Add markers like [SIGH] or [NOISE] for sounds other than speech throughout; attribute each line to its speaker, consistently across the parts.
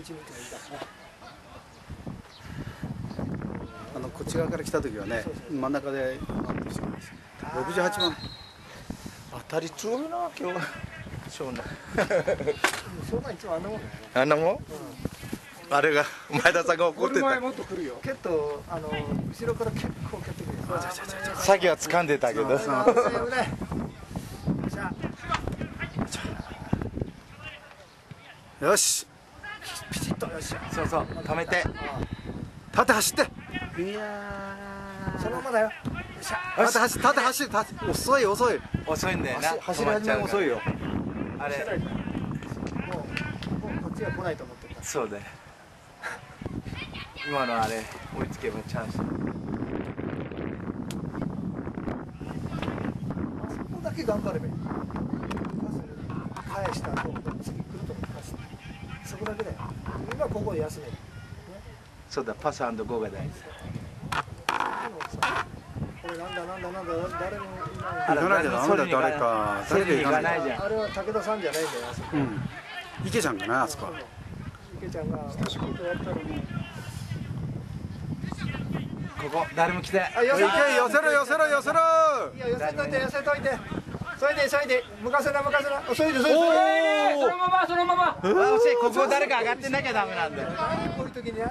Speaker 1: 位置にいてもいいからね
Speaker 2: あのこっち側から来た時はね真ん中で回ってほしいんです68番
Speaker 3: 当たり強いな今日。は湘南。[LAUGHS]
Speaker 1: 湘南いつもあんなもん。
Speaker 3: あんなもん、あれが前田さんが怒ってた。
Speaker 1: もっと来るよ。ケットあの後ろから結構蹴ってくるよ。
Speaker 3: さっきは掴んでたけど。
Speaker 1: よっし
Speaker 3: そうそう止めて。
Speaker 2: 立て走って。
Speaker 3: いや
Speaker 1: そのままだよ。
Speaker 2: 立て走って立て走って遅い遅い。
Speaker 3: 遅いんだよな。
Speaker 2: 走走り始めも遅いよ。
Speaker 3: あれ。
Speaker 1: もうもうこっちが来ないと思ってた。
Speaker 3: そうだよ。今のあれ追いつけばチャンス。
Speaker 1: そこだけ頑張ればいい。返した後次来ると返す。そこだけだよ今ここで休め。る
Speaker 3: そうだパスゴーが大事。
Speaker 1: これなんだなんだなんだ誰もいない
Speaker 3: あ
Speaker 2: 行かなきゃダメだよ誰か。誰か行かない
Speaker 3: 行かないじゃん。
Speaker 1: あれは武田さんじゃないんだよあそこ
Speaker 2: うん。池ちゃんかなあそこは。
Speaker 1: 池ちゃんが仕事やったのに
Speaker 3: ここ誰も来て
Speaker 1: あ寄せ
Speaker 2: 寄せろ寄せろ寄せろ。
Speaker 1: いや寄せといて寄せといてそれでそれで。向かせな向かせなそれでそれで。
Speaker 3: お
Speaker 1: それ
Speaker 3: ー。
Speaker 4: そのままそのまま。
Speaker 3: あ惜しいここ誰か上がってなきゃダメなんだよ。
Speaker 1: こういう時には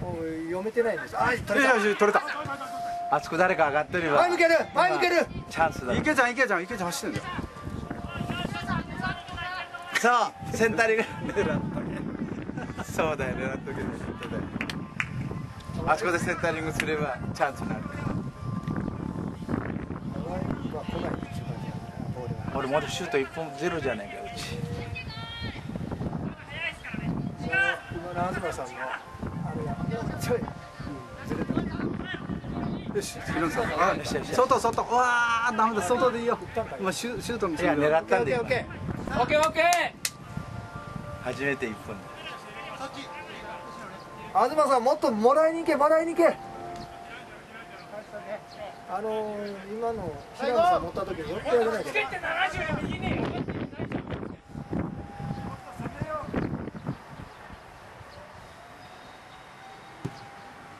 Speaker 1: もう読めてないんです。あ
Speaker 2: い
Speaker 1: 取
Speaker 2: 取れた。
Speaker 3: あそこ誰か上がってれば
Speaker 1: 前向ける前向ける。
Speaker 3: チャンスだ。
Speaker 2: 池ちゃん池ちゃん池ちゃん走ってんだよ。
Speaker 3: そうセンタリング狙っとけ。そうだよ狙っとけ。あそこでセンタリングすればチャンスになる
Speaker 1: 前は来ないっていう感じだねボールが
Speaker 3: 俺まだシュート1本ゼロじゃないかうち。
Speaker 1: 今の東さんのあれがちょい
Speaker 2: よしヒロさんあ外外。うわーダメだ外でいいよ。今シュシュートも
Speaker 3: いや狙ったんで
Speaker 1: オッケーオッケー
Speaker 4: オッケーオッケー。
Speaker 3: 初めて1本
Speaker 1: 東さんもっともらいに行けもらいに行けあのー、今の平野さん持った時に寄ってあげないと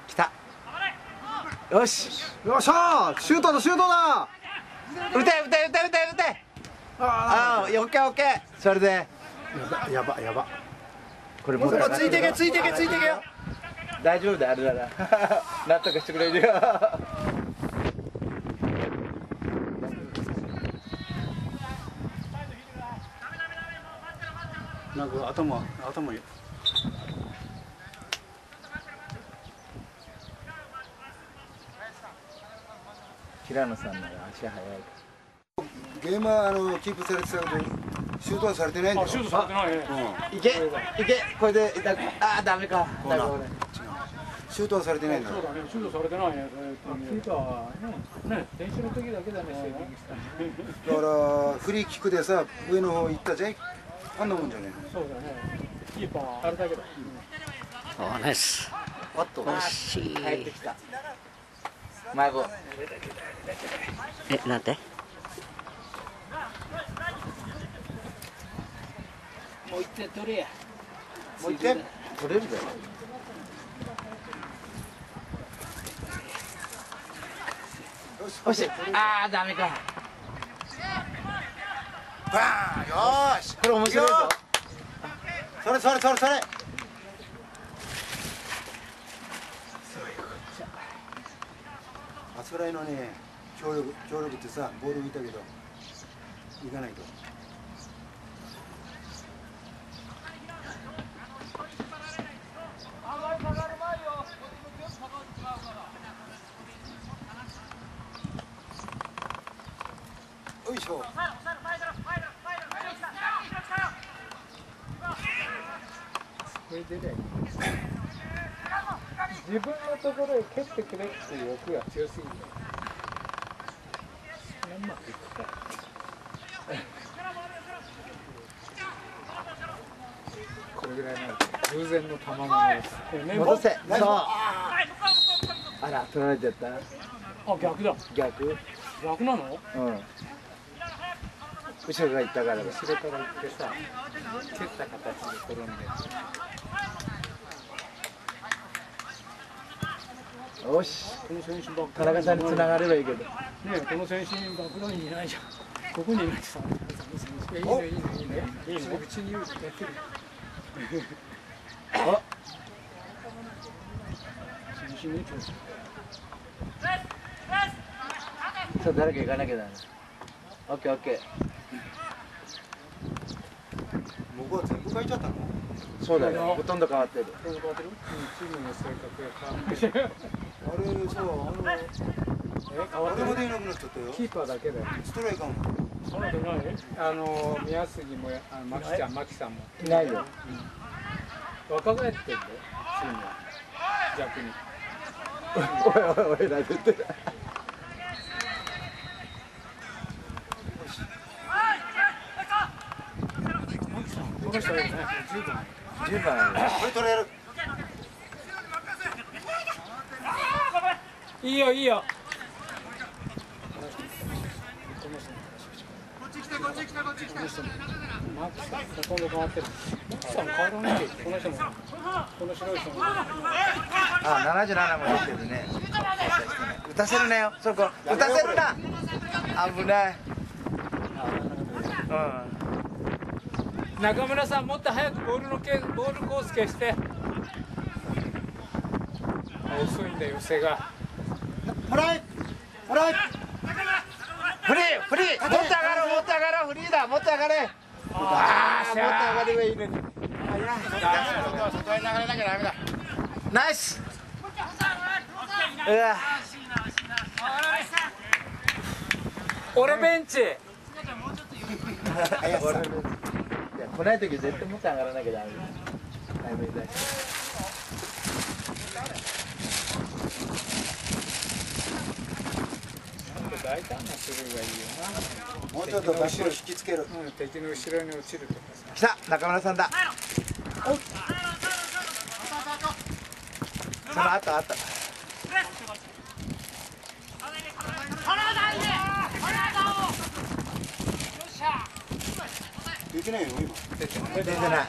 Speaker 3: 来た。よし。
Speaker 2: よっしゃー！シュートだシュートだ！
Speaker 3: 打て打て打て打て打て。ああオッケーオッケー。それで。
Speaker 2: やばやばやば。
Speaker 3: これ
Speaker 1: もうついてけついてけついてけ。よ
Speaker 3: 大丈夫だあれな。ら [LAUGHS] 納得してくれるよ
Speaker 2: なんか頭頭いい。
Speaker 3: 平野さんなら足早い。か
Speaker 5: ゲームはあのキープされてたけどシュートはされてないんだよ。
Speaker 4: シュートされてないね。
Speaker 3: いけいけ。これでだああダメか。
Speaker 5: コーナーシュートはされてないんだよ。
Speaker 4: そうだねシュートされてないね。キーパーはねね練習の時だけだね。
Speaker 5: だからフリーキックでさ上の方行ったじゃんあんなもんじゃね
Speaker 4: そうだね。キーパーあれだけだ
Speaker 6: おナイス。
Speaker 3: おっと。
Speaker 6: 惜しい。
Speaker 3: 帰ってきた。迷子
Speaker 6: えなんて？
Speaker 4: もう一点取れや。
Speaker 3: もう一点？取れるだよ。よしああダメか
Speaker 5: バーンよーし。
Speaker 3: これ面白いぞ。
Speaker 5: それそれそれそれ。あそこらへんのね協力協力ってさボール浮いたけど行かないと。よいしょ
Speaker 1: れでね自分のところへ蹴ってくれっていう欲が強すぎてうまくいくかこれぐらいなると偶然の卵のやつ
Speaker 3: 戻せそうあら取られちゃった？
Speaker 4: あ逆だ。
Speaker 3: 逆？
Speaker 4: 逆なの？
Speaker 3: うん後ろが行ったからだ。
Speaker 4: 後ろから行ってさ蹴った形で転んで。
Speaker 3: よし。
Speaker 4: この選手ばっ
Speaker 3: 田中さんに繋がればいいけど。
Speaker 4: ねこの選手バックラインにいないじゃん。ここにいないさいやいいのいいのいいのいいのうちにいるやってる。
Speaker 3: あ。
Speaker 4: 選手ねちょっと
Speaker 3: ちょっと誰か行かなきゃだ。ねオッケーオッケー
Speaker 5: 僕は全部書いちゃったの。
Speaker 3: そうだよ。ほとんど変わってる。
Speaker 4: うんチームの性格が変わって
Speaker 5: あれそうあの
Speaker 4: え変わってる？
Speaker 5: あれまでいなくなっちゃったよ。
Speaker 4: キーパーだけだよ。
Speaker 5: ストライカーも。
Speaker 4: そんなことない？あの宮杉もやあのマキちゃんマキさんも。
Speaker 3: いないよ。
Speaker 4: 若返ってんだよチームは。逆に。[LAUGHS]
Speaker 3: おいおいおい何言ってる
Speaker 4: この人はね十分
Speaker 3: 10番
Speaker 5: これ取れる
Speaker 4: いいよいいよこっち来たこっち来たマキさんほとんど変わってるマキさん変わらないでこの人もこの白い人も
Speaker 3: あ77も出て。るね打たせるなよそこ打たせるな危ないうん
Speaker 4: 中村さんもっと早くボールのけボールコース消して。遅いんだよ背が。
Speaker 5: もらえもらえ
Speaker 3: フリーフリー。もっと上がろうもっと上がろう。フリーだもっと上がれ。ああもっと上がればいいね。
Speaker 5: 外へ流れなきゃダメだ
Speaker 3: ナイス。うわ。
Speaker 4: 俺ベンチ [LAUGHS]
Speaker 3: 来ない時絶対もっと上がらなきゃダメだ早めに出して
Speaker 4: 大胆な種類がいいよ
Speaker 5: もうちょっとバシを引きつける。
Speaker 4: な、うん、敵の後ろに落ちるとかさ。
Speaker 3: 来た中村さんだ。その後後
Speaker 5: 出てないよ今
Speaker 3: 出てない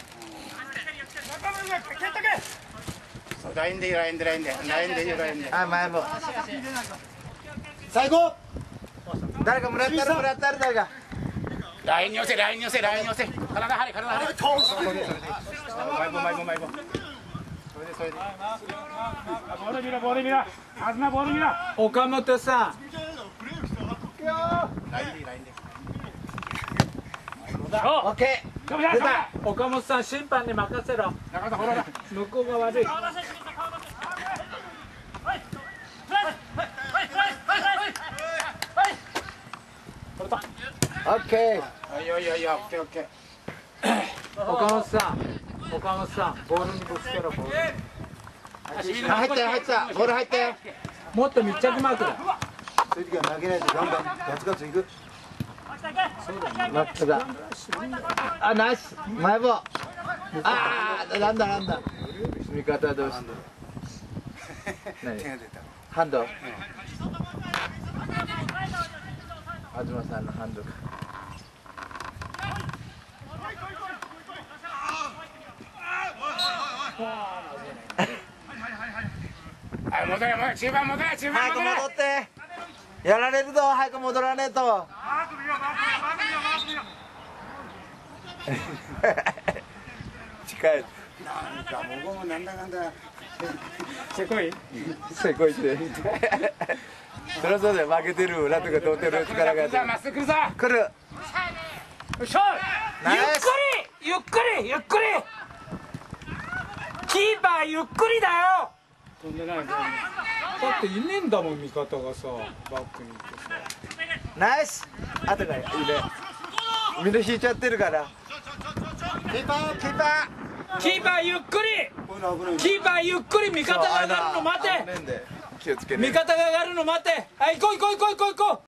Speaker 5: 最後
Speaker 3: 誰かもらったらもらったら誰か
Speaker 5: ライン寄せライン寄せライン寄せ体張れ体張れマイボマイボマイボそれでそれで
Speaker 4: ボール見ろボール見ろボール見ろ岡本さん
Speaker 5: ラインでいいラインで
Speaker 3: オッケー。出た。
Speaker 4: 岡本さん審判に任せろ。向こうが悪い
Speaker 3: オッケー。
Speaker 5: いいよいいよいいよオッケーオッケー
Speaker 4: 岡本さん岡本さんボールにぶつけろボール
Speaker 3: あ入ったよ入ったボール入ったよ
Speaker 4: もっと密着マークだ
Speaker 5: そういう時は投げないとガンガンガツガツいく
Speaker 3: マックだあナイス。前棒ああなんだなんだ。味方同士何？
Speaker 5: 手が出た。
Speaker 3: ハンド？東さんのハンドか。
Speaker 5: はい戻れ戻れ。中盤戻れ中盤
Speaker 3: 早く
Speaker 5: 戻れ
Speaker 3: 戻って。やられるぞ。早く戻らねえと [LAUGHS] 近い。
Speaker 5: なんかもうもなんだかんだ
Speaker 4: せこい？
Speaker 3: せこいって。そりゃそうだよ。負けてる裏とか通ってる力が。
Speaker 5: さあまっすぐ来るぞ。
Speaker 3: 来る。
Speaker 4: よいしょゆっくりゆっくりゆっくり。キーパーゆっくりだよ。飛んでないだっていねえんだもん味方がさバックにいてさ。
Speaker 3: ナイス。後がいいね。みんな引いちゃってるからキーパー。キーパ
Speaker 4: キーパーゆっくり。キーパーゆっくり味
Speaker 3: ー
Speaker 4: 方が上がるの待て。味方が上がるの待て。はい行こう行こう行こう行こう